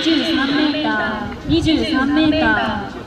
23メーター。23メーター。